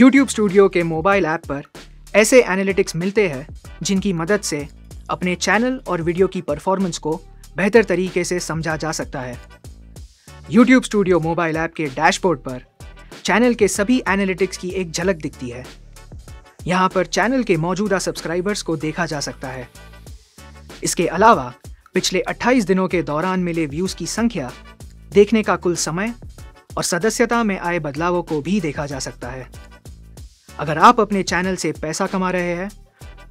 YouTube studio के mobile app पर ऐसे एनालिटिक्स मिलते हैं, जिनकी मदद से अपने चैनल और वीडियो की परफॉर्मेंस को बेहतर तरीके से समझा जा सकता है। YouTube स्टूडियो मोबाइल ऐप के डैशबोर्ड पर चैनल के सभी एनालिटिक्स की एक झलक दिखती है। यहाँ पर चैनल के मौजूदा सब्सक्राइबर्स को देखा जा सकता है। इसके अलावा, पिछले 28 दिनों के दौरान मिले व्यूज़ की संख्या देखने का कुल समय और सदस्यता में आए बदलावों को भी देखा जा सकता है। अगर आप अपने चैनल से पैसा कमा रहे हैं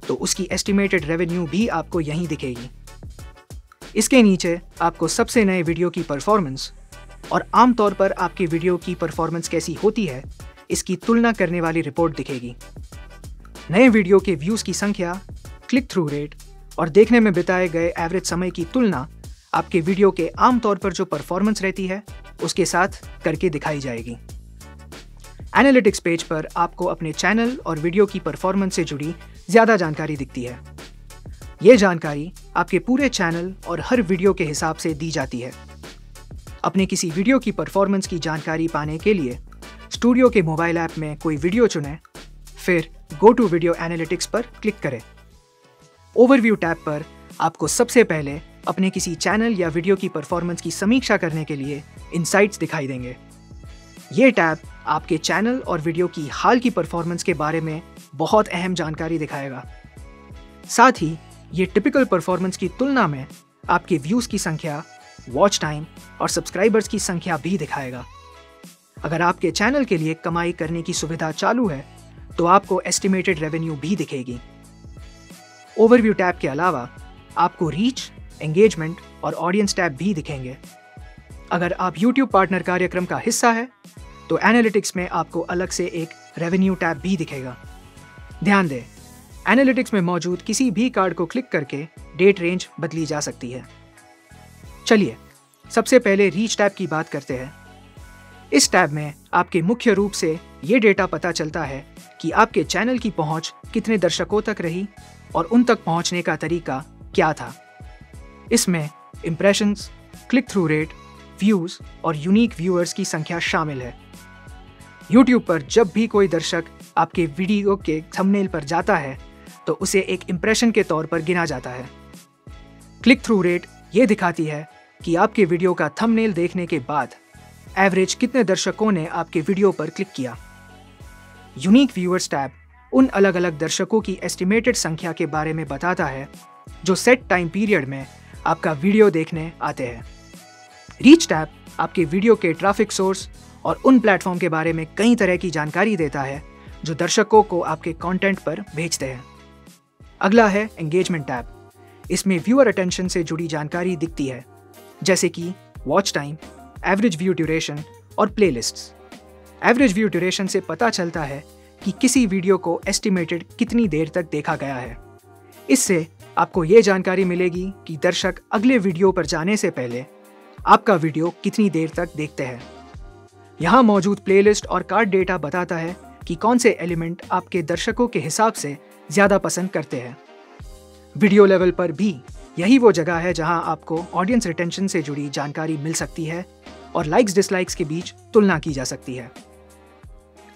तो उसकी एस्टिमेटेड रेवेन्यू भी आपको यहीं दिखेगी। इसके नीचे आपको सबसे नए वीडियो की परफॉर्मेंस और आमतौर पर आपकी वीडियो की परफॉर्मेंस कैसी होती है, इसकी तुलना करने वाली रिपोर्ट दिखेगी। नए वीडियो के व्यूज़ की संख्या क्लिक थ्रू रेट और देखने में बिताए गए एवरेज समय की तुलना आपके वीडियो के आमतौर पर जो परफॉर्मेंस रहती है, उसके साथ करके दिखाई जाएगी। एनालिटिक्स पेज पर आपको अपने चैनल और वीडियो की परफॉर्मेंस से जुड़ी ज़्यादा जानकारी दिखती है। ये जानकारी आपके पूरे चैनल और हर वीडियो के हिसाब से दी जाती है। अपने किसी वीडियो की परफॉर्मेंस की जानकारी पाने के लिए स्टूडियो के मोबाइल ऐप में कोई वीडियो चुनें, फिर गो टू वीडियो एनालिटिक्स पर क्लिक करें। ओवरव्यू टैब पर आपको सबसे पहले अपने किसी चैनल या वीडियो की परफॉर्मेंस की समीक्षा करने के लिए इनसाइट्स दिखाई देंगे। ये टैब आपके चैनल और वीडियो की हाल की परफॉर्मेंस के बारे में बहुत अहम जानकारी दिखाएगा। साथ ही, ये टिपिकल परफॉर्मेंस की तुलना में आपके व्यूज़ की संख्या वॉच टाइम और सब्सक्राइबर्स की संख्या भी दिखाएगा। अगर आपके चैनल के लिए कमाई करने की सुविधा चालू है तो आपको एस्टिमेटेड रेवेन्यू भी दिखेगी। ओवरव्यू टैब के अलावा आपको रीच एंगेजमेंट और ऑडियंस टैब भी दिखेंगे। अगर आप YouTube पार्टनर कार्यक्रम का हिस्सा है तो एनालिटिक्स में आपको अलग से एक रेवेन्यू टैब भी दिखेगा। ध्यान दें एनालिटिक्स में मौजूद किसी भी कार्ड को क्लिक करके डेट रेंज बदली जा सकती है। चलिए, सबसे पहले रीच टैब की बात करते हैं। इस टैब में आपके मुख्य रूप से ये डेटा पता चलता है कि आपके चैनल की पहुँच कितने दर्शकों तक रही और उन तक पहुँचने का तरीका क्या था। इसमें impressions click through rate views और यूनिक व्यूअर्स की संख्या शामिल है। YouTube पर जब भी कोई दर्शक आपके वीडियो के थंबनेल पर जाता है तो उसे एक इम्प्रेशन के तौर पर गिना जाता है। क्लिक थ्रू रेट ये दिखाती है कि आपके वीडियो का थंबनेल देखने के बाद एवरेज कितने दर्शकों ने आपके वीडियो पर क्लिक किया। यूनिक व्यूअर्स टैब उन अलग अलग दर्शकों की एस्टिमेटेड संख्या के बारे में बताता है, जो सेट टाइम पीरियड में आपका वीडियो देखने आते हैं। रीच टैब आपके वीडियो के ट्रैफ़िक सोर्स और उन प्लेटफॉर्म के बारे में कई तरह की जानकारी देता है, जो दर्शकों को आपके कंटेंट पर भेजते हैं। अगला है एंगेजमेंट टैब इसमें व्यूअर अटेंशन से जुड़ी जानकारी दिखती है, जैसे कि watch time average view duration और प्लेलिस्ट्स एवरेज व्यू ड्यूरेशन से पता चलता है कि किसी वीडियो को एस्टिमेटेड कितनी देर तक देखा गया है। इससे आपको ये जानकारी मिलेगी कि दर्शक अगले वीडियो पर जाने से पहले आपका वीडियो कितनी देर तक देखते हैं। यहाँ मौजूद प्लेलिस्ट और कार्ड डेटा बताता है कि कौन से एलिमेंट आपके दर्शकों के हिसाब से ज़्यादा पसंद करते हैं। वीडियो लेवल पर भी यही वो जगह है जहाँ आपको ऑडियंस रिटेंशन से जुड़ी जानकारी मिल सकती है और लाइक्स डिसलाइक्स के बीच तुलना की जा सकती है।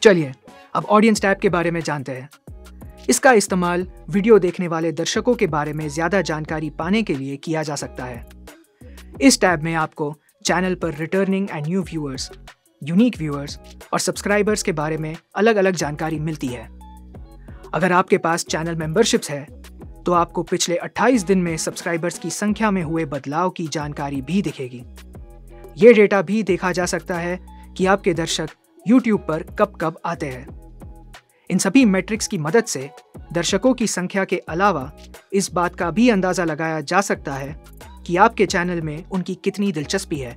चलिए, अब ऑडियंस टैब के बारे में जानते हैं। इसका इस्तेमाल वीडियो देखने वाले दर्शकों के बारे में ज़्यादा जानकारी पाने के लिए किया जा सकता है। इस टैब में आपको चैनल पर returning and new viewers, unique viewers और सब्सक्राइबर्स के बारे में अलग अलग जानकारी मिलती है। अगर आपके पास चैनल मेंबरशिप्स है तो आपको पिछले 28 दिन में सब्सक्राइबर्स की संख्या में हुए बदलाव की जानकारी भी दिखेगी। ये डेटा भी देखा जा सकता है कि आपके दर्शक यूट्यूब पर कब कब आते हैं। इन सभी मैट्रिक्स की मदद से दर्शकों की संख्या के अलावा इस बात का भी अंदाज़ा लगाया जा सकता है कि आपके चैनल में उनकी कितनी दिलचस्पी है।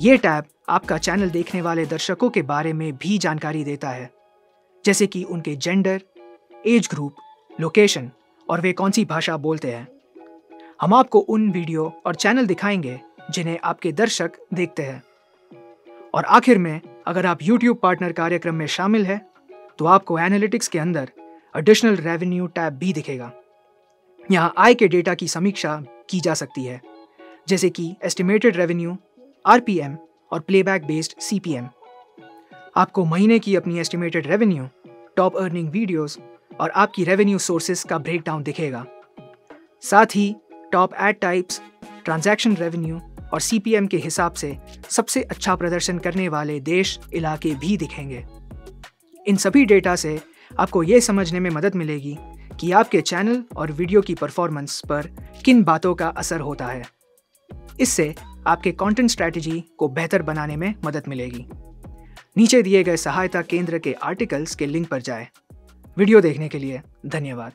ये टैब आपका चैनल देखने वाले दर्शकों के बारे में भी जानकारी देता है, जैसे कि उनके जेंडर, एज ग्रुप, लोकेशन और वे कौन सी भाषा बोलते हैं। हम आपको उन वीडियो और चैनल दिखाएँगे, जिन्हें आपके दर्शक देखते हैं। और आखिर में, अगर आप YouTube पार्टनर कार्यक्रम में शामिल है तो आपको एनालिटिक्स के अंदर एडिशनल रेवेन्यू टैब भी दिखेगा। यहाँ आय के डेटा की समीक्षा की जा सकती है, जैसे कि एस्टिमेटेड रेवेन्यू आरपीएम और प्लेबैक बेस्ड सीपीएम आपको महीने की अपनी estimated revenue top earning videos और आपकी रेवेन्यू सोर्सेज का ब्रेकडाउन दिखेगा। साथ ही top ad types transaction revenue और सीपीएम के हिसाब से सबसे अच्छा प्रदर्शन करने वाले देश इलाके भी दिखेंगे। इन सभी डेटा से आपको ये समझने में मदद मिलेगी कि आपके चैनल और वीडियो की परफॉर्मेंस पर किन बातों का असर होता है। इससे आपके कंटेंट स्ट्रैटेजी को बेहतर बनाने में मदद मिलेगी। नीचे दिए गए सहायता केंद्र के आर्टिकल्स के लिंक पर जाएँ। वीडियो देखने के लिए धन्यवाद।